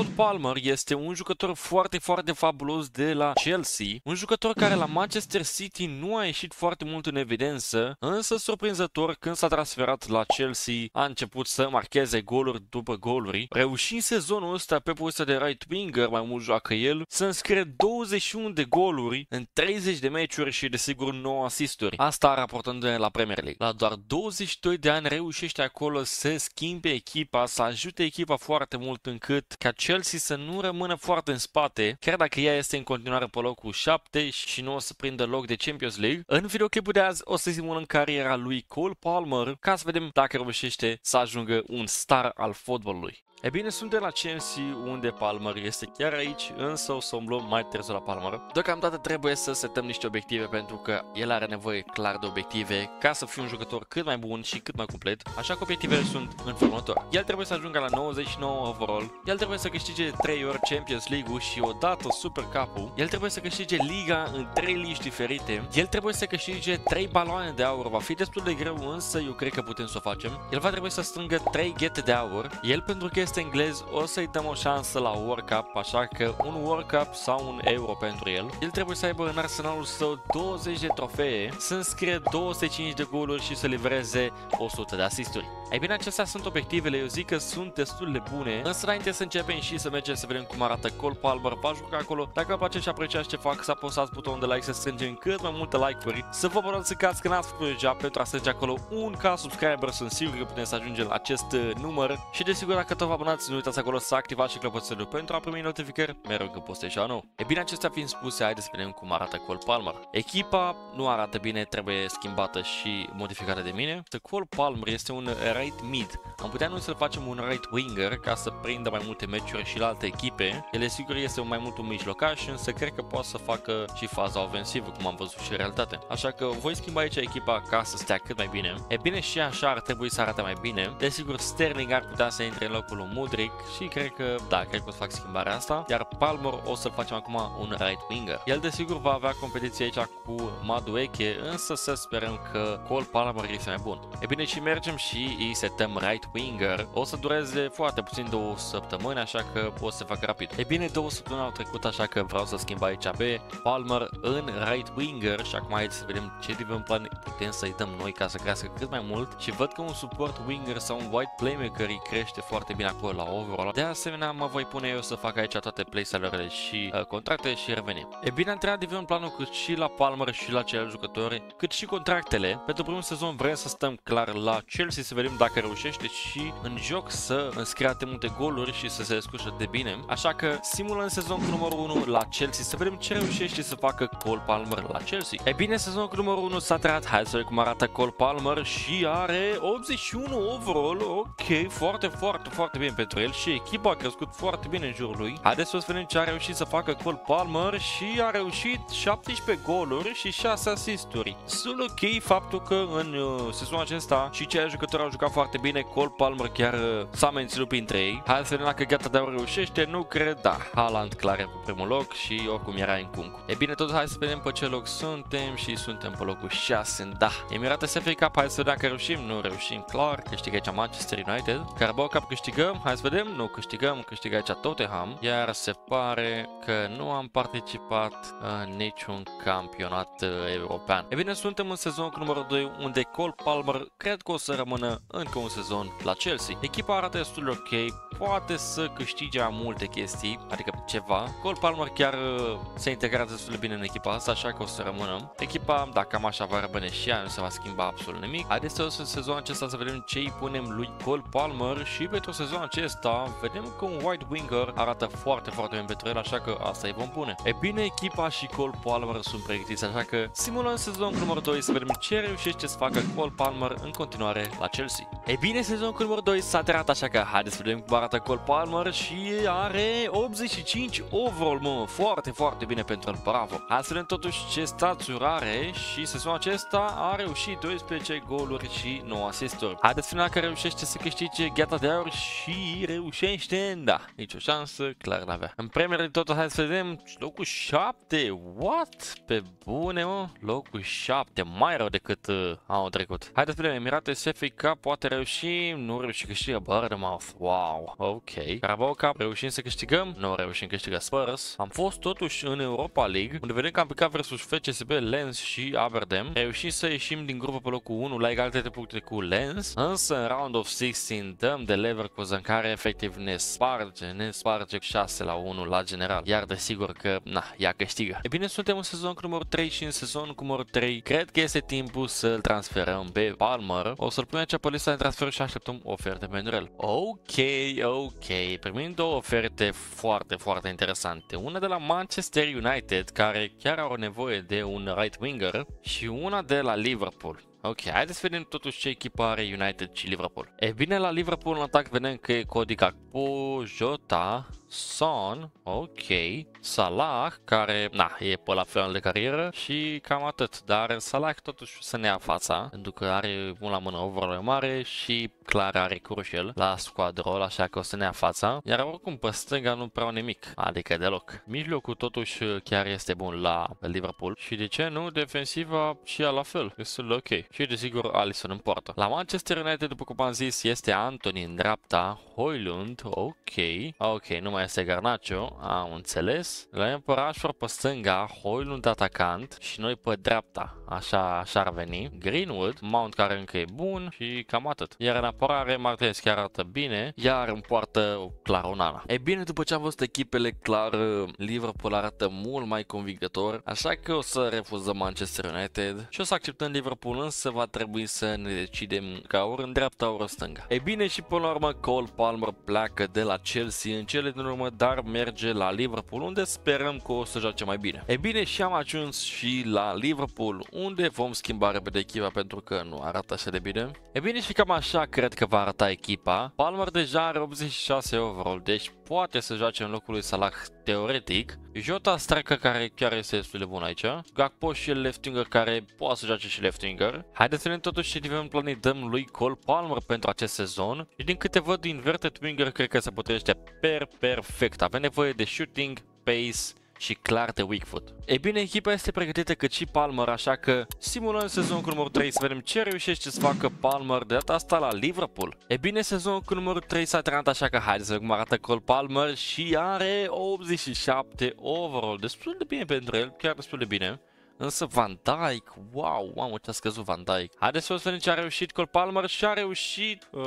Cole Palmer este un jucător foarte, foarte fabulos de la Chelsea, un jucător care la Manchester City nu a ieșit foarte mult în evidență, însă surprinzător când s-a transferat la Chelsea a început să marcheze goluri după goluri, reușind sezonul ăsta pe poziția de right winger, mai mult joacă el, să înscrie 21 de goluri în 30 de meciuri și desigur 9 asisturi. Asta raportând la Premier League. La doar 22 de ani reușește acolo să schimbe echipa, să ajute echipa foarte mult încât ca Chelsea să nu rămână foarte în spate, chiar dacă ea este în continuare pe locul 7 și nu o să prindă loc de Champions League. În videoclipul de azi o să simulăm cariera lui Cole Palmer ca să vedem dacă reușește să ajungă un star al fotbalului. E bine, suntem la Chelsea, unde Palmer este chiar aici, însă o să umblăm mai târziu la Palmer. Deocamdată trebuie să setăm niște obiective, pentru că el are nevoie clar de obiective ca să fie un jucător cât mai bun și cât mai complet, așa că obiectivele sunt în felul următor. El trebuie să ajungă la 99 overall, el trebuie să câștige 3 ori Champions League-ul și odată Super Cup-ul, el trebuie să câștige Liga în 3 ligi diferite, el trebuie să câștige 3 baloane de aur, va fi destul de greu, însă eu cred că putem să o facem. El va trebui să strângă 3 ghete de aur, el pentru că este englez, o să-i dăm o șansă la World Cup, așa că un World Cup sau un Euro pentru el. El trebuie să aibă în arsenalul său 20 de trofee, să înscrie 205 de goluri și să livreze 100 de asisturi. Ei bine, acestea sunt obiectivele, eu zic că sunt destul de bune, însă înainte să începem și să mergem să vedem cum arată Cole Palmer, va juca acolo. Dacă vă place și apreciați ce fac, să apăsați butonul de like, să strângem cât mai multe like-uri, să vă abonați să cați că n-ați făcut deja pentru a strânge acolo un ca subscriber, sunt sigur că putem să ajungem la acest uh, număr și desigur dacă tot vă abonați, nu uitați acolo să activați și clopoțelul pentru a primi notificări mereu când postez ceva nou. E bine, acestea fiind spuse, haideți să vedem cum arată Cole Palmer. Echipa nu arată bine, trebuie schimbată și modificată de mine. Cole Palmer este un right mid am putea noi să-l facem un right winger ca să prindă mai multe meciuri și la alte echipe. El sigur este un mai mult un mijlocaș, însă cred că poate să facă și faza ofensivă, cum am văzut și în realitate. Așa că voi schimba aici echipa ca să stea cât mai bine. E bine și așa ar trebui să arate mai bine. Desigur, Sterling ar putea să intre în locul lui Mudric și cred că, da, cred că o să fac schimbarea asta. Iar Palmer o să-l facem acum un right winger. El desigur va avea competiție aici cu Madueke, însă să sperăm că Cole Palmer este mai bun. E bine și mergem și îi setăm right winger o să dureze foarte puțin două săptămâni, așa că o să fac rapid. E bine, două săptămâni au trecut, așa că vreau să schimb aici pe Palmer în right winger și acum haideți să vedem ce development putem să-i dăm noi ca să crească cât mai mult și văd că un support winger sau un white playmaker îi crește foarte bine acolo la overall. De asemenea, mă voi pune eu să fac aici toate play salariile și uh, contracte și revenim. E bine, am treat development planul cât și la Palmer și la ceilalți jucători, cât și contractele. Pentru primul sezon vrem să stăm clar la Chelsea să vedem dacă reușește și în joc să înscrie atât multe goluri și să se descurce de bine. Așa că simulăm sezon cu numărul 1 la Chelsea să vedem ce reușește să facă Cole Palmer la Chelsea. E bine, sezonul cu numărul 1 s-a tăiat, hai să vedem cum arată Cole Palmer și are 81 overall, ok, foarte, foarte, foarte bine pentru el și echipa a crescut foarte bine în jurul lui. Haideți să vedem ce a reușit să facă Cole Palmer și a reușit 17 goluri și 6 asisturi. Sunt ok faptul că în uh, sezonul acesta și cei jucători au jucat foarte bine, Cole Palmer chiar uh, s-a menținut printre ei. Hai să vedem dacă gata de reușește, nu cred, da. Haaland clar e pe primul loc și oricum era în cuncu. E bine, tot hai să vedem pe ce loc suntem și suntem pe locul 6, da. Emirate FA Cup, hai să vedem dacă reușim, nu reușim, clar, câștigă aici Manchester United. Carabao Cup câștigăm, hai să vedem, nu câștigăm, câștigă aici Tottenham, iar se pare că nu am participat în niciun campionat uh, european. E bine, suntem în sezonul cu numărul 2, unde Cole Palmer cred că o să rămână încă un sezon la Chelsea. Echipa arată destul de ok, poate să câștige multe chestii, adică ceva. Cole Palmer chiar uh, se integrează destul de bine în echipa asta, așa că o să rămână. Echipa, dacă cam așa va rămâne și ea, nu se va schimba absolut nimic. Haideți să în sezonul acesta să vedem ce îi punem lui Cole Palmer și pentru sezonul acesta vedem că un wide winger arată foarte, foarte bine pentru el, așa că asta îi vom pune. E bine, echipa și Cole Palmer sunt pregătiți, așa că simulăm sezonul numărul 2 să vedem ce reușește să facă Cole Palmer în continuare la Chelsea. E bine, sezonul cu numărul 2 s-a terat, așa că haideți să vedem cum arată Cole Palmer și are 85 overall, mă, foarte, foarte bine pentru el, bravo. Hai să vedem totuși ce stațuri are și sezonul acesta a reușit 12 goluri și 9 asisturi. Haideți să vedem dacă reușește să câștige gheata de aur și și reușește, da, nicio șansă, clar n-avea. În Premier League tot hai să vedem, locul 7, what? Pe bune, mă, locul 7, mai rău decât uh, anul trecut. Haideți să vedem, Emirate SFK poate reuși, nu reuși câștigă Bournemouth, wow, ok. Carabao Cup, reușim să câștigăm, nu reușim câștigă Spurs. Am fost totuși în Europa League, unde vedem că am picat versus FCSB, Lens și Aberdeen. Reușim să ieșim din grupă pe locul 1 la egalitate de puncte cu Lens, însă în round of 16 dăm de Leverkusen care efectiv ne sparge, ne sparge 6 la 1 la general. Iar desigur că, na, ea câștigă. E bine, suntem în sezon cu numărul 3 și în sezon cu numărul 3 cred că este timpul să-l transferăm pe Palmer. O să-l punem aici pe lista de transfer și așteptăm oferte pentru el. Ok, ok. Primim două oferte foarte, foarte interesante. Una de la Manchester United, care chiar au nevoie de un right winger și una de la Liverpool. Ok, haideți să vedem totuși ce echipă are United și Liverpool. E bine, la Liverpool în atac vedem că e Cody Gakpo, Jota, Son, ok, Salah, care, na, e pe la final de carieră și cam atât, dar Salah totuși să ne ia fața, pentru că are un la mână overall mare și clar are Crucial la squadrol, așa că o să ne ia fața, iar oricum pe stânga nu prea nimic, adică deloc. Mijlocul totuși chiar este bun la Liverpool și de ce nu, defensiva și ea la fel, este ok. Și desigur Alisson în poartă. La Manchester United, după cum am zis, este Anthony în dreapta, Hoylund, ok, ok, nu mai mai este Garnacio, am înțeles. La pe Rashford pe stânga, Hoylund atacant și noi pe dreapta, așa, așa ar veni. Greenwood, Mount care încă e bun și cam atât. Iar în apărare Martinez chiar arată bine, iar în poartă clar Onana. E bine, după ce am văzut echipele, clar Liverpool arată mult mai convingător, așa că o să refuzăm Manchester United și o să acceptăm Liverpool, însă va trebui să ne decidem ca ori în dreapta, ori în stânga. E bine și până la urmă Cole Palmer pleacă de la Chelsea în cele din urmă, dar merge la Liverpool, unde sperăm că o să joace mai bine. E bine, și am ajuns și la Liverpool, unde vom schimba repede echipa pentru că nu arată așa de bine. E bine, și cam așa cred că va arăta echipa. Palmer deja are 86 overall, deci poate să joace în locul lui Salah teoretic. Jota striker care chiar este destul de bun aici. Gakpo și left winger care poate să joace și left winger. Haideți să vedem totuși ce nivel plan dăm lui Cole Palmer pentru acest sezon. Și din câte văd, inverted winger cred că se potrivește per perfect. Avem nevoie de shooting, pace, și clar de weak foot. E bine, echipa este pregătită cât și Palmer, așa că simulăm sezonul cu numărul 3 să vedem ce reușește să facă Palmer de data asta la Liverpool. E bine, sezonul cu numărul 3 s-a terminat așa că haideți să vedem cum arată Cole Palmer și are 87 overall, destul de bine pentru el, chiar destul de bine. Însă Van Dijk, wow, mamă ce a scăzut Van Dijk. Haideți să vedem ce a reușit Cole Palmer și a reușit, uh,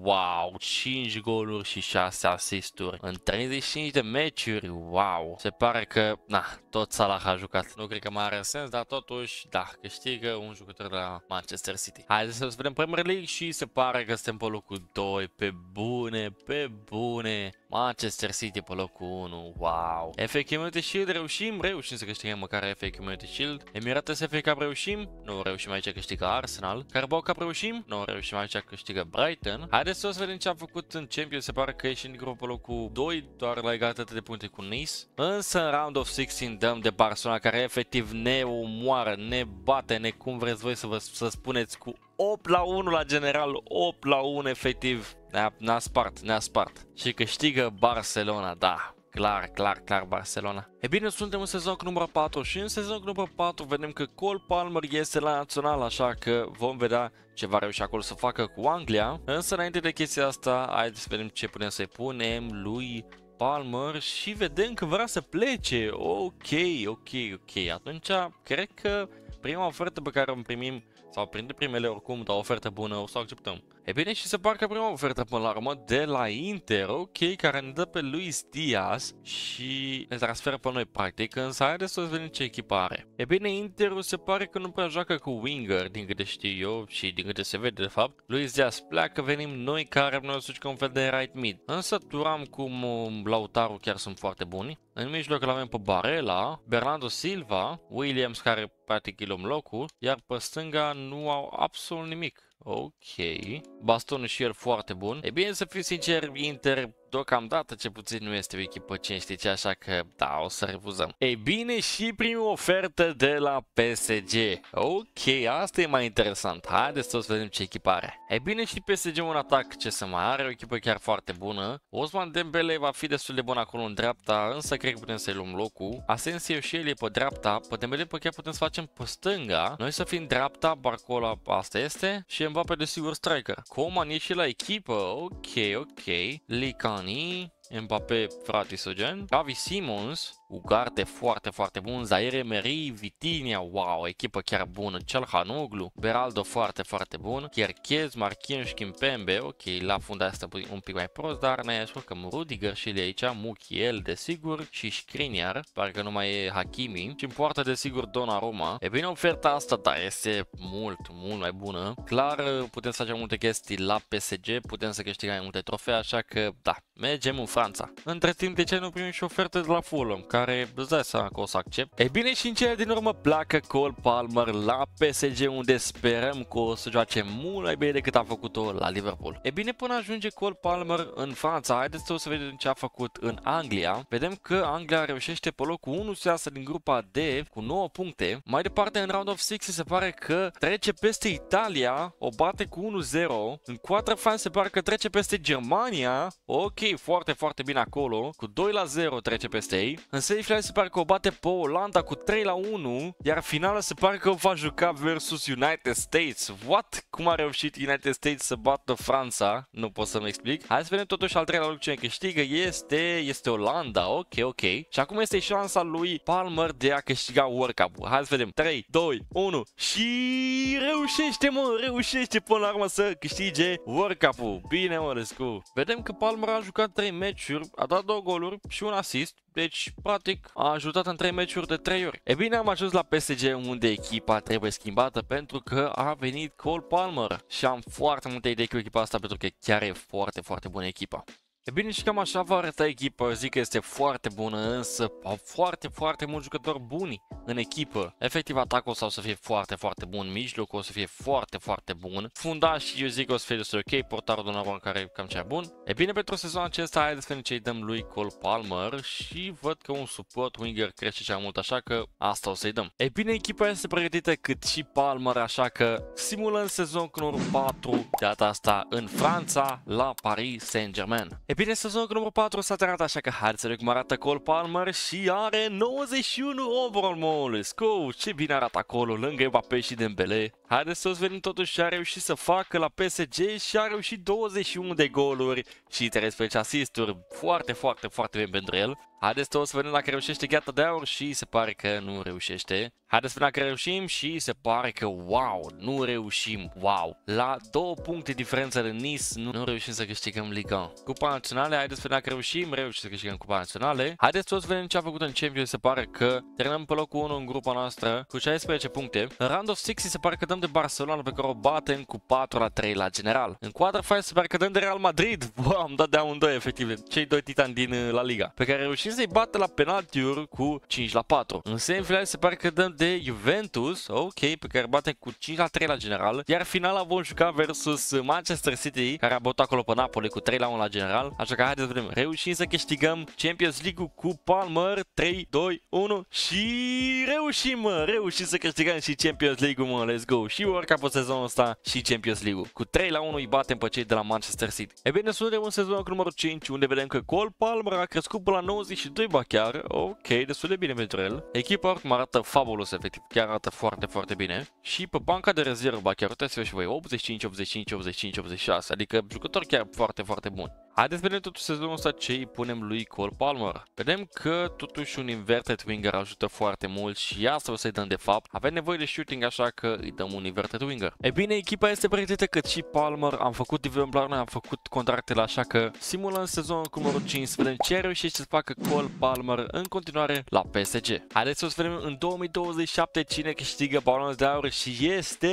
wow, 5 goluri și 6 asisturi în 35 de meciuri, wow. Se pare că, na, tot Salah a jucat. Nu cred că mai are sens, dar totuși, da, câștigă un jucător de la Manchester City. Haideți să vedem Premier League și se pare că suntem pe locul 2, pe bune, pe bune. Manchester City pe locul 1, wow. FA Community Shield reușim, reușim să câștigăm măcar FA Community Shield. Emirates FA Cup reușim, nu reușim aici câștigă Arsenal. Carabao Cup reușim, nu reușim aici câștigă Brighton. Haideți să o să vedem ce a făcut în Champions, se pare că ieșim din grupul pe locul 2, doar la egalitate de puncte cu Nice. Însă în round of 16 dăm de Barcelona care efectiv ne omoară, ne bate, ne cum vreți voi să vă să spuneți cu 8 la 1 la general, 8 la 1 efectiv. Ne-a, ne spart, ne-a spart. Și câștigă Barcelona, da. Clar, clar, clar Barcelona. E bine, suntem în sezon cu numărul 4 și în sezon cu numărul 4 vedem că Cole Palmer este la național, așa că vom vedea ce va reuși acolo să facă cu Anglia. Însă înainte de chestia asta, haideți să vedem ce putem să-i punem lui Palmer și vedem că vrea să plece. Ok, ok, ok. Atunci, cred că prima ofertă pe care o primim sau printre primele oricum, dar o ofertă bună, o să o acceptăm. E bine, și se parcă prima ofertă până la urmă de la Inter, ok, care ne dă pe Luis Diaz și ne transferă pe noi practic, însă haideți să vedem ce echipă are. E bine, Interul se pare că nu prea joacă cu winger, din câte știu eu și din câte se vede de fapt. Luis Diaz pleacă, venim noi care noi să jucăm un fel de right mid. Însă Turam cum Lautaro chiar sunt foarte buni. În mijloc îl avem pe Barella, Bernardo Silva, Williams care practic îi luăm locul, iar pe stânga nu au absolut nimic. Ok. Bastonul și el foarte bun. E bine să fiu sincer, Inter deocamdată ce puțin nu este o echipă cinstită, așa că da, o să refuzăm. Ei bine, și primul ofertă de la PSG. Ok, asta e mai interesant. Haideți să o să vedem ce echipă are. Ei bine, și PSG un atac ce să mai are, o echipă chiar foarte bună. Osman Dembele va fi destul de bun acolo în dreapta, însă cred că putem să-i luăm locul. Asensio și el e pe dreapta, pe Dembele pe chiar putem să facem pe stânga. Noi să fim dreapta, Barcola asta este și Mbappe de sigur striker. Coman e și la echipă, ok, ok. Licani, Mbappé, frate Sogen, Gavi Simons, Ugarte foarte, foarte bun, Zaire Emery, Vitinha, wow, echipă chiar bună, Celhanoglu, Beraldo foarte, foarte bun, Cherchez, Marquinhos și Kimpembe, ok, la funda asta un pic mai prost, dar ne ascultăm Rudiger și de aici, Mukiel, desigur, și Skriniar, parcă nu mai e Hakimi, și în poartă desigur Donnarumma. E bine, oferta asta, da, este mult, mult mai bună. Clar, putem să facem multe chestii la PSG, putem să câștigăm mai multe trofee, așa că, da, mergem în Franța. Între timp, de ce nu primim și oferte de la Fulham, care îți dai seama că o să accept. E bine, și în cele din urmă pleacă Cole Palmer la PSG, unde sperăm că o să joace mult mai bine decât a făcut-o la Liverpool. E bine, până ajunge Cole Palmer în Franța, haideți să vedem ce a făcut în Anglia. Vedem că Anglia reușește pe locul 1 să iasă din grupa D cu 9 puncte. Mai departe, în Round of 6 se pare că trece peste Italia, o bate cu 1-0. În quarterfinal se pare că trece peste Germania. Ok, foarte, foarte bine acolo. Cu 2 la 0 trece peste ei. În semifinale se pare că o bate pe Olanda cu 3 la 1, iar finala se pare că o va juca versus United States. What? Cum a reușit United States să bată Franța? Nu pot să-mi explic. Hai să vedem totuși al treilea loc cine câștigă. Este, este Olanda. Ok, ok. Și acum este șansa lui Palmer de a câștiga World Cup. Hai să vedem. 3, 2, 1 și reușește, mă, reușește până la urmă să câștige World Cup-ul. Bine, mă, let's go. Vedem că Palmer a jucat 3 meciuri, a dat 2 goluri și un assist. Deci, practic, a ajutat în 3 meciuri de 3 ori. E bine, am ajuns la PSG unde echipa trebuie schimbată pentru că a venit Cole Palmer și am foarte multe idei cu echipa asta pentru că chiar e foarte, foarte bună echipa. E bine și cam așa va arăta echipa, zic că este foarte bună, însă au foarte, foarte mulți jucători buni în echipă. Efectiv, atacul o să fie foarte, foarte bun, mijlocul o să fie foarte, foarte bun. Fundaș, eu zic că o să fie destul ok, portarul Donovan care e cam cea bun. E bine, pentru sezonul acesta, haideți să vedem ce îi dăm lui Cole Palmer și văd că un support winger crește cea mult, așa că asta o să-i dăm. E bine, echipa este pregătită cât și Palmer, așa că simulăm sezon cu numărul 4, de data asta în Franța, la Paris Saint-Germain. E bine, sezonul cu numărul 4 s-a terminat, așa că hai să vedem cum arată Cole Palmer și are 91 overall, mă, let's go! Ce bine arată acolo, lângă Mbappé și Dembele. Haideți să vedem totuși ce a reușit să facă la PSG și a reușit 21 de goluri și 13 asisturi. Foarte, foarte, foarte bine pentru el. Haideți să vedem dacă reușește gheata de aur și se pare că nu reușește. Haideți să vedem dacă reușim și se pare că wow, nu reușim, wow. La două puncte diferență de Nice nu, nu reușim să câștigăm Liga. Cupa Naționale, haideți să vedem dacă reușim, reușim să câștigăm Cupa Naționale. Haideți să vedem ce a făcut în Champions, se pare că terminăm pe locul 1 în grupa noastră cu 16 puncte. În Round of 6 se pare că dăm de Barcelona pe care o batem cu 4 la 3 la general. În quarterfinal se pare că dăm de Real Madrid. Wow, am dat de amândoi efectiv, cei doi titani din uh, La Liga, pe care reușim să-i bată la penaltiuri cu 5 la 4. În semifinal se pare că dăm de Juventus, ok, pe care batem cu 5 la 3 la general, iar finala vom juca versus Manchester City, care a bătut acolo pe Napoli cu 3 la 1 la general, așa că haideți să vedem, reușim să câștigăm Champions League cu Palmer, 3, 2, 1 și reușim, mă, reușim să câștigăm și Champions League, mă, let's go, și World Cup sezonul ăsta și Champions League. Cu 3 la 1 îi batem pe cei de la Manchester City. E bine, suntem în sezonul cu numărul 5, unde vedem că Cole Palmer a crescut până la 92 ba chiar, ok, destul de bine pentru el. Echipa oricum arată fabulos, efectiv, chiar arată foarte, foarte bine. Și pe banca de rezervă, ba chiar uitați-vă și voi, 85, 85, 85, 86, adică jucători chiar foarte, foarte buni. Haideți să vedem totuși sezonul ăsta ce îi punem lui Cole Palmer. Vedem că totuși un inverted winger ajută foarte mult și asta o să-i dăm de fapt. Avem nevoie de shooting așa că îi dăm un inverted winger. E bine, echipa este pregătită cât și Palmer. Am făcut development am făcut contractele așa că simulăm sezonul cu numărul 5 să vedem ce reușește să facă Cole Palmer în continuare la PSG. Haideți să vedem în 2027 cine câștigă balonul de aur și este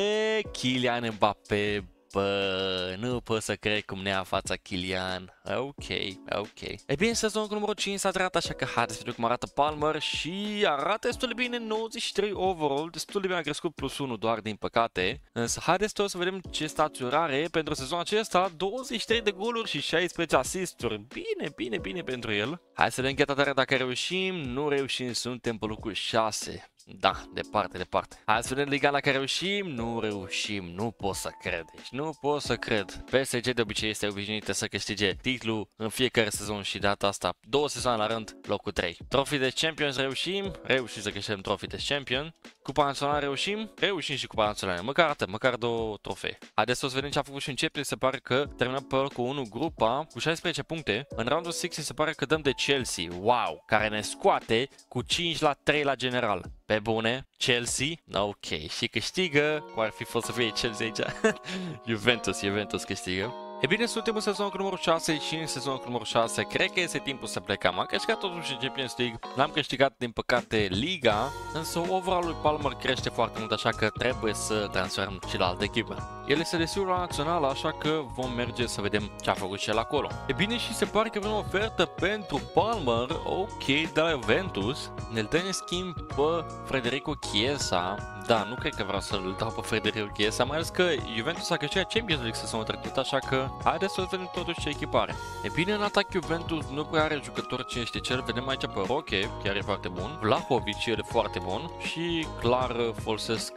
Kylian Mbappé Bă, nu pot să cred cum ne-a fața Kilian. Ok, ok. E bine, sezonul cu numărul 5 s-a treat, așa că haideți să vedem cum arată Palmer și arată destul de bine 93 overall, destul de bine a crescut plus 1 doar din păcate. Însă haideți să vedem ce stațiuni are pentru sezonul acesta, 23 de goluri și 16 asisturi. Bine, bine, bine pentru el. Hai să vedem chetarea dacă reușim, nu reușim, suntem pe locul 6. Da, departe, departe. Hai să vedem liga la care reușim. Nu reușim, nu pot să cred. Deci nu pot să cred. PSG de obicei este obișnuită să câștige titlul în fiecare sezon și data asta două sezoane la rând, locul 3. Trofii de Champions reușim, reușim să câștigăm trofii de Champion. Cupa națională reușim, reușim și Cupa națională. Măcar atât, măcar două trofee. Haideți să vedem ce a făcut și începe. Se pare că terminăm pe locul 1 grupa cu 16 puncte. În roundul 6 se pare că dăm de Chelsea. Wow, care ne scoate cu 5 la 3 la general. Pe bune, Chelsea, ok, și câștigă, cum ar fi fost să fie Chelsea aici, Juventus, Juventus câștigă. E bine, suntem în sezonul cu numărul 6 și în sezonul cu numărul 6 cred că este timpul să plecăm. Am câștigat totuși în Champions League, n-am câștigat din păcate Liga, însă overall lui Palmer crește foarte mult, așa că trebuie să transferăm și la altă echipă. El este desigur la națională, așa că vom merge să vedem ce a făcut și el acolo. E bine și se pare că avem o ofertă pentru Palmer, ok, de la Juventus. Ne-l dă în schimb pe Frederico Chiesa. Da, nu cred că vreau să-l dau pe Frederico Chiesa, mai ales că Juventus a câștigat Champions League sezonul trecut, așa că haideți să vedem totuși ce echipare. E bine, în atac Juventus nu prea are jucători cine știe ce, vedem aici pe Roche, chiar e foarte bun. Vlahovic e foarte bun și clar folosesc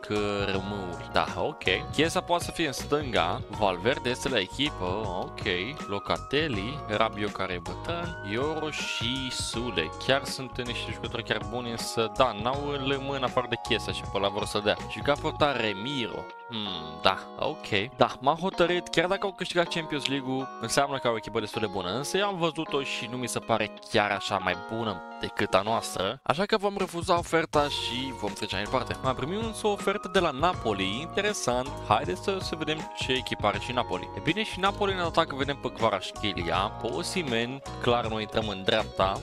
rămâuri. Da, ok. Chiesa poate să fie în stânga, Valverde este la echipă, ok, Locatelli, Rabio care e bătrân, Ioro și Sule. Chiar sunt niște jucători chiar buni, însă da, n-au în afară de Chiesa și pe la vor să dea. Și ca portar Remiro. Hmm, da, ok. Da, m-am hotărât, chiar dacă au câștigat Champions League-ul, înseamnă că au o echipă destul de bună, însă eu am văzut-o și nu mi se pare chiar așa mai bună decât a noastră, așa că vom refuza oferta și vom trece mai departe. Am primit însă o ofertă de la Napoli, interesant, haideți să, să vedem ce echipă are și Napoli. E bine, și Napoli în atac vedem pe Kvaratskhelia, pe Osimen, clar noi intrăm în dreapta,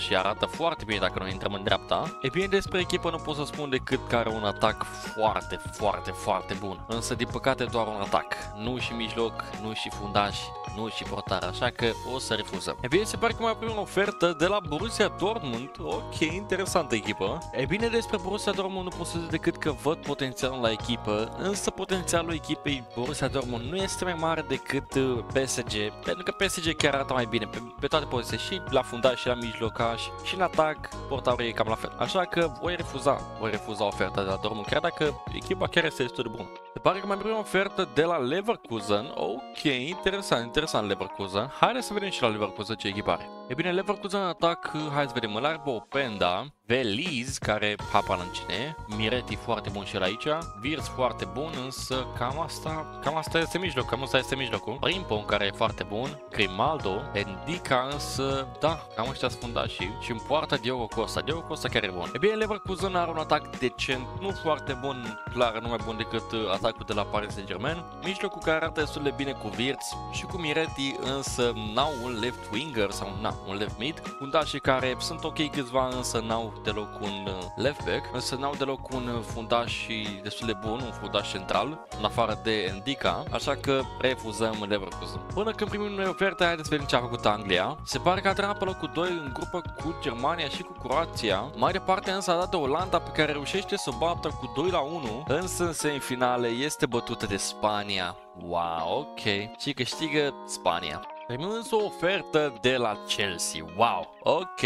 și arată foarte bine dacă noi intrăm în dreapta. E bine, despre echipă nu pot să spun decât că are un atac foarte, foarte, foarte bun. Însă, din păcate, doar un atac. Nu și mijloc, nu și fundaș, nu și portar, așa că o să refuzăm. E bine, se pare că mai primim o ofertă de la Borussia Dortmund. Ok, interesantă echipă. E bine, despre Borussia Dortmund nu pot să zic decât că văd potențialul la echipă, însă potențialul echipei Borussia Dortmund nu este mai mare decât uh, PSG, pentru că PSG chiar arată mai bine pe, pe toate pozițiile, și la fundaș și la mijloc, mijlocaș și în atac portarul e cam la fel. Așa că voi refuza, voi refuza oferta de la Dortmund, chiar dacă echipa chiar este destul de bună. Se pare că mai primim o ofertă de la Leverkusen. Ok, interesant, interesant Leverkusen. Haideți să vedem și la Leverkusen ce echipare. E bine, Leverkusen în atac, hai să vedem, îl are pe Openda, Veliz, care habar în cine, Mireti foarte bun și el aici, Virs foarte bun, însă cam asta, cam asta este mijloc, cam asta este mijlocul. Rimpon, care e foarte bun, Grimaldo, Endica, însă, da, cam ăștia sunt și și în poartă Diogo Costa, Diogo Costa chiar e bun. E bine, Leverkusen are un atac decent, nu foarte bun, clar, nu mai bun decât uh, atacul de la Paris Saint-Germain, mijlocul care arată destul de bine cu Virts și cu Mireti, însă n-au un left winger sau na, un left mid, fundașii care sunt ok câțiva, însă n-au deloc un uh, left back, însă n-au deloc un uh, fundaș și destul de bun, un fundaș central, în afară de Endica, așa că refuzăm Leverkusen. Până când primim noi oferte, haideți să vedem ce a făcut Anglia. Se pare că a terminat pe locul 2 în grupă cu Germania și cu Croația. Mai departe însă a dat de Olanda pe care reușește să bată cu 2 la 1, însă în semifinale este bătută de Spania. Wow, ok. Și câștigă Spania. Primim însă o ofertă de la Chelsea. Wow, ok.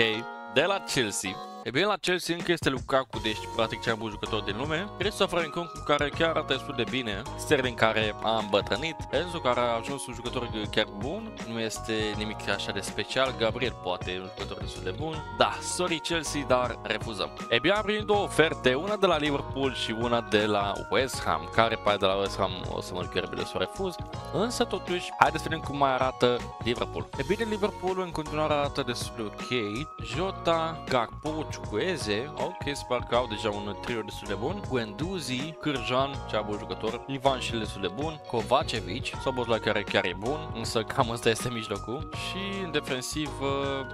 De la Chelsea E bine, la Chelsea încă este Lukaku, deci practic cel mai bun jucător din lume. Christopher Nkunku, care chiar arată destul de bine. Sterling, care a îmbătrânit. Enzo, care a ajuns un jucător chiar bun. Nu este nimic așa de special. Gabriel, poate, un jucător destul de bun. Da, sorry Chelsea, dar refuzăm. E bine, am primit două oferte, una de la Liverpool și una de la West Ham, care pe de la West Ham o să mă de să o refuz. Însă, totuși, haideți să vedem cum mai arată Liverpool. E bine, Liverpool în continuare arată destul de ok. Jota, Gakpo, cu Eze, ok, sper că au deja un trio destul de bun, Guendouzi, Cârjan, cea bun jucător, Ivan și destul de bun, Kovacevic, la care chiar e bun, însă cam ăsta este mijlocul și în defensiv,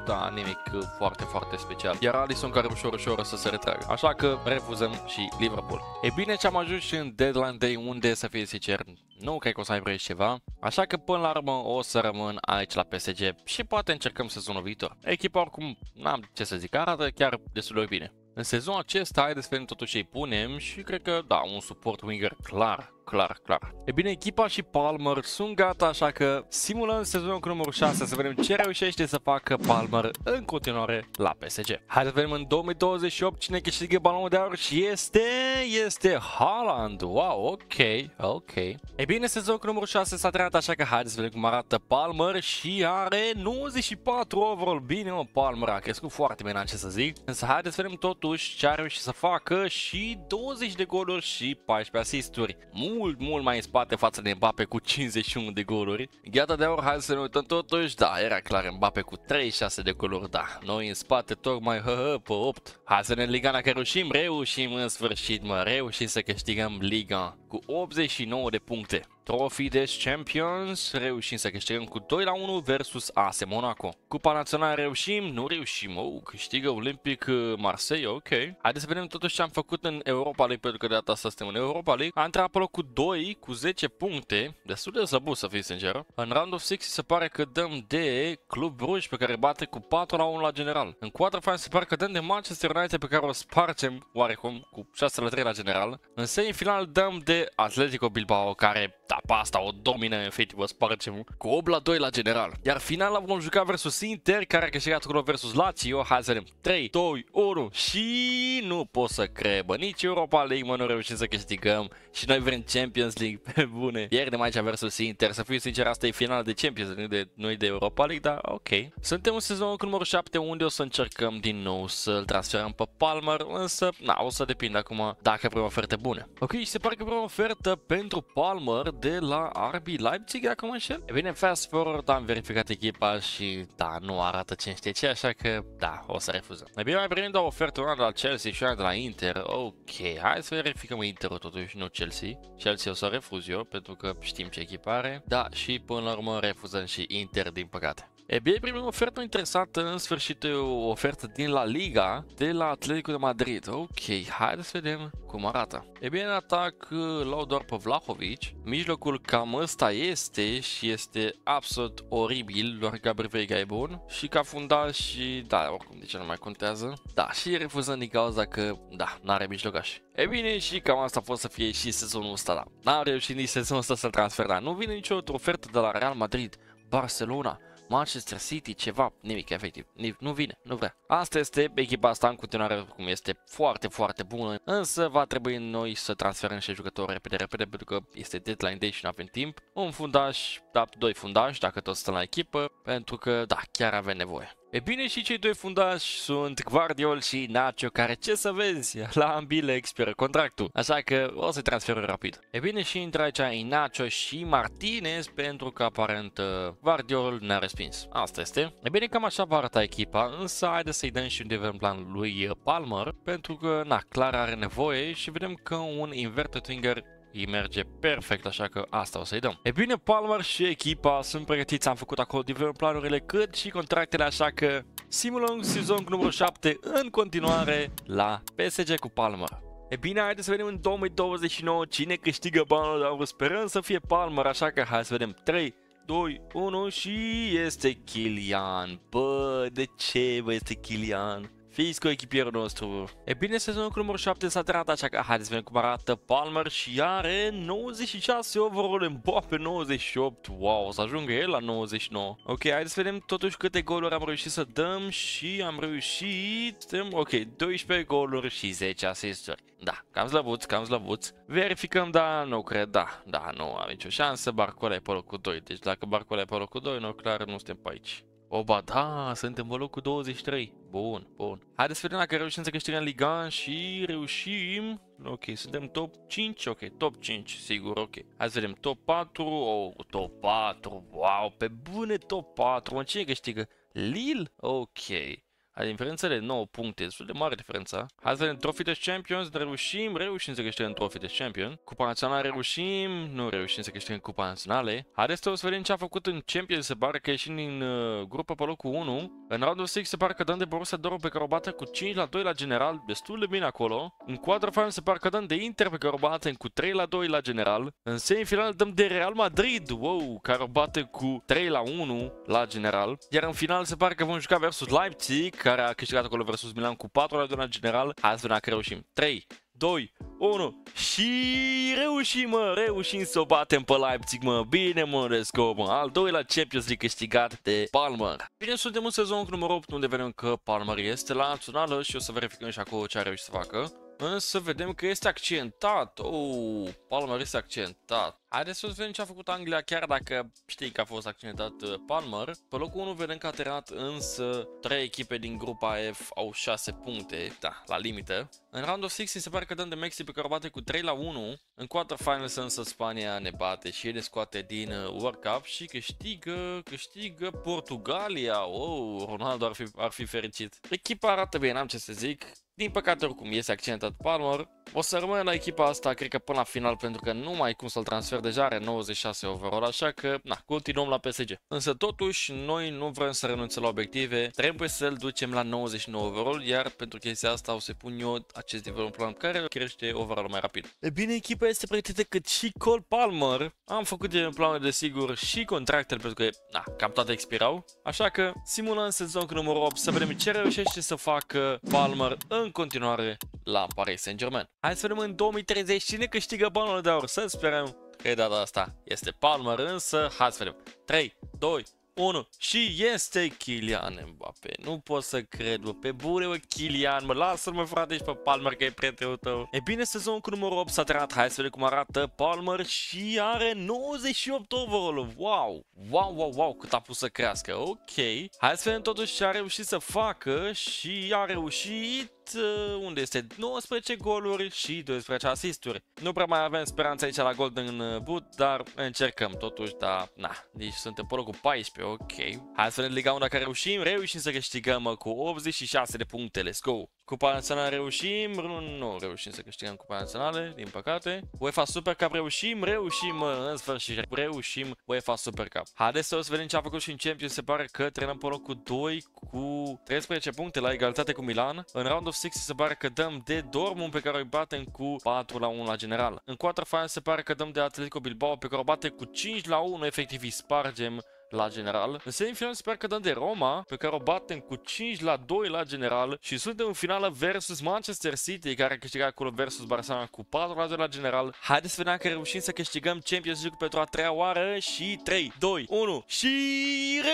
da, nimic foarte, foarte special. Iar Alisson care ușor, ușor să se retragă. Așa că refuzăm și Liverpool. E bine ce am ajuns și în deadline day unde, să fie sincer, nu cred că o să mai vrei ceva, așa că până la urmă o să rămân aici la PSG și poate încercăm sezonul viitor. Echipa oricum, n-am ce să zic, arată chiar destul de bine. În sezonul acesta, haideți să vedem totuși ce punem și cred că, da, un suport winger clar clar, clar. E bine, echipa și Palmer sunt gata, așa că simulăm sezonul cu numărul 6 să vedem ce reușește să facă Palmer în continuare la PSG. Haideți să vedem în 2028 cine câștigă balonul de aur și este, este Haaland. Wow, ok, ok. E bine, sezonul cu numărul 6 s-a terminat, așa că haideți să vedem cum arată Palmer și are 94 overall. Bine, mă, Palmer a crescut foarte bine, ce să zic. Însă haideți să vedem totuși ce a reușit să facă și 20 de goluri și 14 asisturi. Mult mult, mult mai în spate față de Mbappe cu 51 de goluri. Gheata de aur, hai să ne uităm totuși, da, era clar Mbappe cu 36 de goluri, da. Noi în spate tocmai, hă, hă, pe 8. Hai să ne Liga dacă reușim, reușim în sfârșit, mă, reușim să câștigăm Liga cu 89 de puncte. Trophy des Champions reușim să câștigăm cu 2 la 1 versus AS Monaco. Cupa națională reușim, nu reușim, oh, câștigă Olympic uh, Marseille, ok. Haideți să vedem totuși ce am făcut în Europa League, pentru că de data asta suntem în Europa League. Am intrat pe locul 2 cu 10 puncte, destul de zăbut să fii sincer. În Round of 6 se pare că dăm de Club Bruges pe care bate cu 4 la 1 la general. În quarterfinal se pare că dăm de Manchester United pe care o spargem oarecum cu 6 la 3 la general. În semifinal dăm de Atletico Bilbao care da, pe asta o domină efectiv, o spargem cu 8 la 2 la general. Iar finala vom juca versus Inter, care a câștigat acolo versus Lazio. Hai să vedem. 3, 2, 1 și nu pot să cred, bă. Nici Europa League, mă, nu reușim să câștigăm. Și noi vrem Champions League, pe bune. Pierdem aici versus Inter. Să fiu sincer, asta e finala de Champions League, de, noi de Europa League, dar ok. Suntem în sezonul cu numărul 7, unde o să încercăm din nou să-l transferăm pe Palmer, însă, na, o să depinde acum dacă primim oferte bune. Ok, și se pare că primim ofertă pentru Palmer de la RB Leipzig, dacă mă înșel. E bine, fast forward, am verificat echipa și da, nu arată cine știe ce, așa că da, o să refuzăm. E bine, mai primim două oferte, una de la Chelsea și una de la Inter. Ok, hai să verificăm Inter totuși, nu Chelsea. Chelsea o să refuz eu, pentru că știm ce echipă are. Da, și până la urmă refuzăm și Inter, din păcate. E bine, primim o ofertă interesantă, în sfârșit o ofertă din La Liga, de la Atletico de Madrid. Ok, haideți să vedem cum arată. E bine, în atac l-au doar pe Vlahovic, mijlocul cam ăsta este și este absolut oribil, doar Gabriel Veiga e bun și ca fundaș și da, oricum de ce nu mai contează. Da, și refuzăm din cauza că, da, n-are mijlocaș. E bine, și cam asta a fost să fie și sezonul ăsta, da. N-am reușit nici sezonul ăsta să-l transfer, da. Nu vine nicio ofertă de la Real Madrid, Barcelona, Manchester City, ceva, nimic, efectiv, nu vine, nu vrea. Asta este, echipa asta în continuare cum este foarte, foarte bună, însă va trebui noi să transferăm și jucători repede, repede, pentru că este deadline day și nu avem timp. Un fundaș, da, doi fundași, dacă toți stăm la echipă, pentru că, da, chiar avem nevoie. E bine și cei doi fundași sunt Guardiol și Nacho, care ce să vezi, la ambile expiră contractul, așa că o să transferă rapid. E bine și intră aici Nacho și Martinez pentru că aparent uh, Guardiol ne-a respins. Asta este. E bine cam așa va arăta echipa, însă haide să-i dăm și un develop plan lui Palmer, pentru că, na, clar are nevoie și vedem că un inverted winger îi merge perfect, așa că asta o să-i dăm. E bine, Palmer și echipa sunt pregătiți, am făcut acolo diverse planurile, cât și contractele, așa că simulăm sezon cu numărul 7 în continuare la PSG cu Palmer. E bine, haideți să vedem în 2029 cine câștigă banul de aur. Sperăm să fie Palmer, așa că hai să vedem 3, 2, 1 și este Kilian. Bă, de ce bă este Kilian? Fiți cu echipierul nostru. E bine, sezonul cu numărul 7 s-a terminat, așa că haideți să vedem cum arată Palmer și are 96 overall, pe 98. Wow, o să ajungă el la 99. Ok, haideți să vedem totuși câte goluri am reușit să dăm și am reușit... Suntem, ok, 12 goluri și 10 asisturi. Da, cam slăbuți, cam slăbuți. Verificăm, da, nu cred, da, da, nu am nicio șansă, Barcola e pe locul 2. Deci dacă Barcola e pe locul 2, nu, clar, nu suntem pe aici. Oba, da, suntem pe locul 23. Bun, bun. Haideți să vedem dacă reușim să câștigăm Liga și reușim... Ok, suntem top 5, ok, top 5, sigur, ok. Hai să vedem, top 4, oh, top 4, wow, pe bune top 4, mă, cine câștigă? Lil? Ok. Adică diferența de 9 puncte, destul de mare diferența. Hai să vedem Trophy de Champions, reușim, reușim să câștigăm Trophy de Champion. Cupa Națională reușim, nu reușim să câștigăm Cupa Naționale. Haideți să vedem ce a făcut în Champions, se pare că ieșim din uh, grupă pe locul 1. În roundul 6 se pare că dăm de Borussia Dortmund pe care o bate cu 5 la 2 la general, destul de bine acolo. În quarterfinal se pare că dăm de Inter pe care o batem cu 3 la 2 la general. În semifinal dăm de Real Madrid, wow, care o bate cu 3 la 1 la general. Iar în final se pare că vom juca versus Leipzig, care a câștigat acolo versus Milan cu 4 la 2 la general. Hai să vedem dacă reușim. 3, 2, 1 și reușim, mă, reușim să o batem pe Leipzig, mă, bine, mă, let's go, mă, al doilea Champions League câștigat de Palmer. Bine, suntem în sezonul numărul 8, unde vedem că Palmer este la națională și o să verificăm și acolo ce a reușit să facă. Însă vedem că este accentat. Oh, Palmer este accentat. Haideți să vedem ce a făcut Anglia, chiar dacă știi că a fost accidentat uh, Palmer. Pe locul 1 vedem că a terat însă 3 echipe din grupa F au 6 puncte, da, la limită. În round of 6 se pare că dăm de Mexic pe care o bate cu 3 la 1. În quarterfinals însă Spania ne bate și ne scoate din uh, World Cup și câștigă, câștigă Portugalia. Oh, Ronaldo ar fi, ar fi fericit. Echipa arată bine, n-am ce să zic. Din păcate, oricum, este accidentat Palmer. O să rămână la echipa asta, cred că până la final, pentru că nu mai cum să-l transfer, deja are 96 overall, așa că, na, continuăm la PSG. Însă, totuși, noi nu vrem să renunțăm la obiective, trebuie să-l ducem la 99 overall, iar pentru chestia asta o să pun eu acest development plan care crește overall mai rapid. E bine, echipa este pregătită cât și Cole Palmer. Am făcut de planul de sigur și contractele, pentru că, na, cam toate expirau. Așa că, simulăm sezon cu numărul 8 să vedem ce reușește să facă Palmer în continuare la Paris Saint-Germain. Hai să vedem în 2030 cine câștigă banul de aur. Să sperăm că data asta este Palmer, însă hai să vedem. 3, 2, 1 și este Kylian Mbappé. Nu pot să cred, bă. Pe bune, bă, Kylian, mă, lasă-l, mă, frate, și pe Palmer, că e prietenul tău. E bine, sezonul cu numărul 8 s-a terminat. Hai să vedem cum arată Palmer și are 98 overall Wow! Wow, wow, wow, cât a pus să crească. Ok. Hai să vedem totuși ce a reușit să facă și a reușit uh, unde este 19 goluri și 12 asisturi. Nu prea mai avem speranța aici la Golden Boot, dar încercăm totuși, dar na, deci suntem pe locul 14, ok. Hai să vedem Liga 1 dacă reușim, reușim să câștigăm cu 86 de puncte, let's go. Cupa Națională reușim, nu, nu reușim să câștigăm Cupa Națională, din păcate. UEFA Super Cup reușim, reușim în sfârșit, reușim UEFA Super Cup. Haideți să o să vedem ce a făcut și în Champions, se pare că trenăm pe locul 2 cu 13 puncte la egalitate cu Milan. În Round of 6 se pare că dăm de Dortmund pe care o batem cu 4 la 1 la general. În quarterfinals se pare că dăm de Atletico Bilbao pe care o bate cu 5 la 1, efectiv îi spargem la general. În semifinal sper că dăm de Roma, pe care o batem cu 5 la 2 la general și suntem în finală versus Manchester City, care a câștigat acolo versus Barcelona cu 4 la 2 la general. Haideți să vedem că reușim să câștigăm Champions League pentru a treia oară și 3, 2, 1 și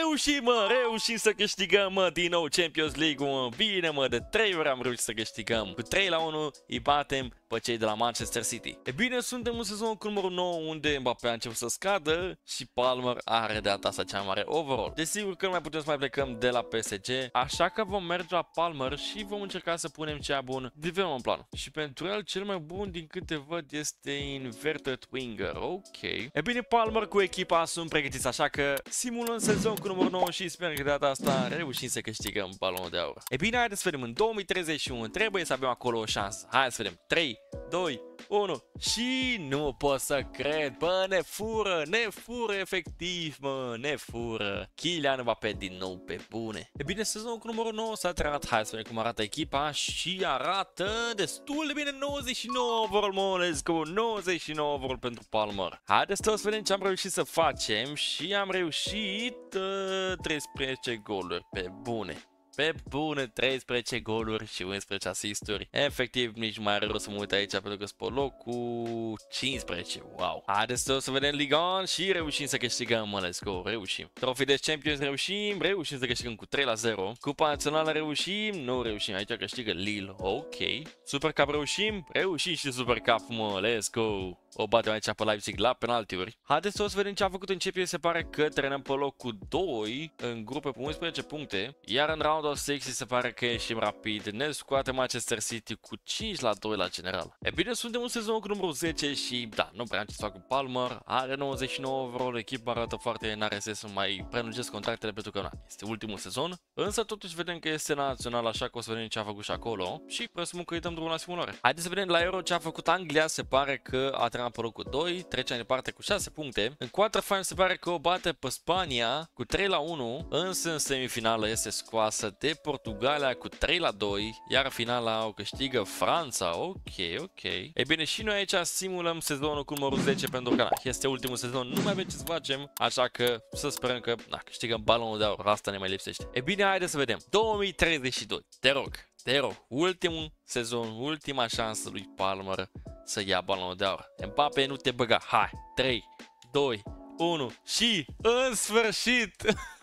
reușim, mă, reușim să câștigăm, mă, din nou Champions League, mă, bine, mă, de 3 ori am reușit să câștigăm. Cu 3 la 1 îi batem pe cei de la Manchester City. E bine, suntem în sezonul cu numărul 9 unde Mbappé a început să scadă și Palmer are de data asta cea mare overall. Desigur că nu mai putem să mai plecăm de la PSG, așa că vom merge la Palmer și vom încerca să punem cea bun development plan. Și pentru el cel mai bun din câte văd este Inverted Winger, ok. E bine, Palmer cu echipa sunt pregătiți, așa că simulăm sezon cu numărul 9 și sper că de data asta reușim să câștigăm balonul de aur. E bine, haideți să vedem, în 2031 trebuie să avem acolo o șansă. Hai să vedem, 3, 2, 1 și nu pot să cred, bă, ne fură, ne fură efectiv, mă, ne fură. Kylian Mbappé din nou pe bune. E bine, sezonul cu numărul 9 s-a terminat, hai să vedem cum arată echipa și arată destul de bine 99 overall, mă, let's go, 99 overall pentru Palmer. Haideți să vedem ce am reușit să facem și am reușit uh, 13 goluri pe bune. Pe bune, 13 goluri și 11 asisturi. Efectiv, nici mai are rost să mă uit aici pentru că sunt locul 15. Wow. Haideți să, să vedem Liga 1 și reușim să câștigăm, mă, let's go, reușim. Trophy de Champions reușim, reușim să câștigăm cu 3 la 0. Cupa Națională reușim, nu reușim, aici câștigă Lille, ok. Super Cup reușim, reușim și Super Cup, mă, let's go o batem aici pe Leipzig la penaltiuri. Haideți să o să vedem ce a făcut în CPS, se pare că trenăm pe locul 2 în grupe cu 11 puncte, iar în round of 60 se pare că ieșim rapid, ne scoate Manchester City cu 5 la 2 la general. E bine, suntem în sezonul cu numărul 10 și da, nu prea am ce să fac cu Palmer, are 99 overall, echipa arată foarte în RS să mai prelungesc contractele pentru că na, este ultimul sezon, însă totuși vedem că este național, așa că o să vedem ce a făcut și acolo și presupun că îi dăm drumul la simulare. Haideți să vedem la Euro ce a făcut Anglia, se pare că a terminat pe locul 2, trece mai departe cu 6 puncte. În quarterfinal se pare că o bate pe Spania cu 3 la 1, însă în semifinală este scoasă de Portugalia cu 3 la 2, iar finala o câștigă Franța. Ok, ok. E bine, și noi aici simulăm sezonul cu numărul 10 pentru că na, este ultimul sezon, nu mai avem ce să facem, așa că să sperăm că na, câștigăm balonul de aur, asta ne mai lipsește. E bine, haideți să vedem. 2032, te rog, te rog, ultimul sezon, ultima șansă lui Palmer să ia balonul de aur. Mbappe, nu te băga, hai, 3, 2, 1 și în sfârșit!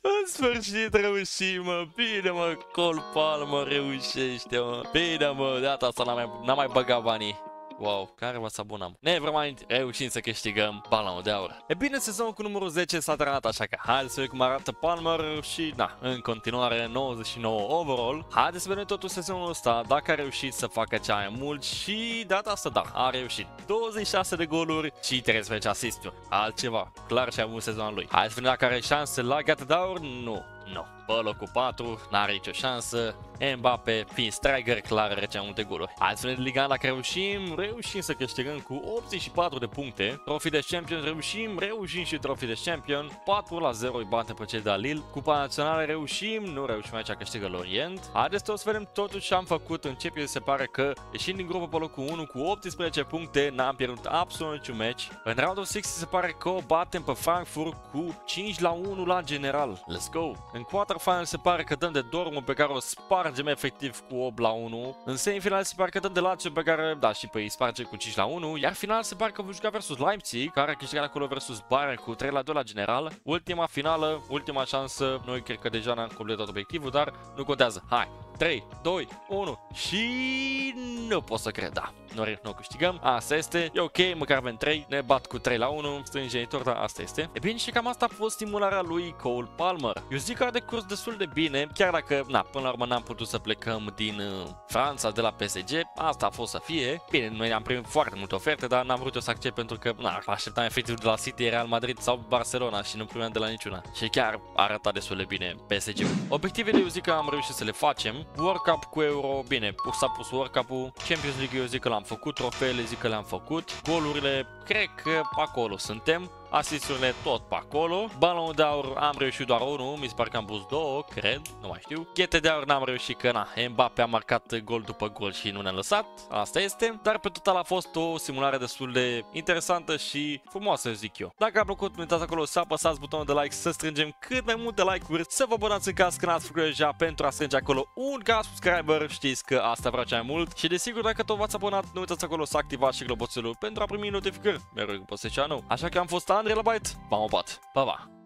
În sfârșit reușim, mă, bine mă, Col Palmer reușește, mă. Bine mă, de data asta n-am mai, n-am mai băgat banii Wow, care v-ați abonam? Nevermind, reușim să câștigăm balonul de aur. E bine, sezonul cu numărul 10 s-a terminat, așa că haideți să vedem cum arată Palmer și, da, în continuare 99 overall. Haideți să vedem totul sezonul ăsta, dacă a reușit să facă cea mai mult și data asta, da, a reușit 26 de goluri și 13 asisturi. Altceva, clar și-a avut sezonul lui. Haideți să vedem dacă are șanse la gata de aur, nu. Nu. Pe locul 4, n-are nicio șansă. Mbappe, fiind striker, clar are cea multe goluri. Hai să vedem Liga dacă reușim, reușim să câștigăm cu 84 de puncte. Trofii de Champion reușim, reușim și trofii de Champion. 4 la 0 îi batem pe cei de la Lille. Cupa națională reușim, nu reușim aici câștigă Lorient. Haideți să vedem totuși ce am făcut în Champions, se pare că ieșind din grupă pe locul 1 cu 18 puncte, n-am pierdut absolut niciun meci. În Round of 60 se pare că o batem pe Frankfurt cu 5 la 1 la general. Let's go! În quarterfinal se pare că dăm de Dortmund pe care o spargem efectiv cu 8 la 1. În semifinal se pare că dăm de Lazio pe care, da, și pe îi sparge cu 5 la 1. Iar final se pare că vom juca versus Leipzig, care a câștigat acolo versus Bayern cu 3 la 2 la general. Ultima finală, ultima șansă, noi cred că deja ne-am completat obiectivul, dar nu contează. Hai! 3, 2, 1 și nu pot să cred, da. Nu, nu câștigăm, asta este, e ok, măcar avem 3, ne bat cu 3 la 1, strângenitor, dar asta este. E bine și cam asta a fost stimularea lui Cole Palmer. Eu zic că a decurs destul de bine, chiar dacă, na, până la urmă n-am putut să plecăm din uh, Franța, de la PSG, asta a fost să fie. Bine, noi am primit foarte multe oferte, dar n-am vrut eu să accept pentru că, na, așteptam efectiv de la City, Real Madrid sau Barcelona și nu primeam de la niciuna. Și chiar arăta destul de bine PSG. Obiectivele eu zic că am reușit să le facem. World Cup cu Euro, bine, s-a pus World Cup-ul, Champions League eu zic că l-am făcut, trofeele zic că le-am făcut, golurile, cred că acolo suntem. Asisturile tot pe acolo. Balonul de aur am reușit doar unul, mi se pare că am pus două, cred, nu mai știu. Ghete de aur n-am reușit că na, Mbappe a marcat gol după gol și nu ne-a lăsat, asta este. Dar pe total a fost o simulare destul de interesantă și frumoasă, zic eu. Dacă a plăcut, nu uitați acolo să apăsați butonul de like, să strângem cât mai multe like-uri, să vă abonați în caz că n-ați făcut deja pentru a strânge acolo un ca subscriber, știți că asta vreau cel mai mult. Și desigur, dacă tot v-ați abonat, nu uitați acolo să activați și clopoțelul pentru a primi notificări mereu cu nou. Așa că am fost Andrej Labajt, vamo pot, pa pa.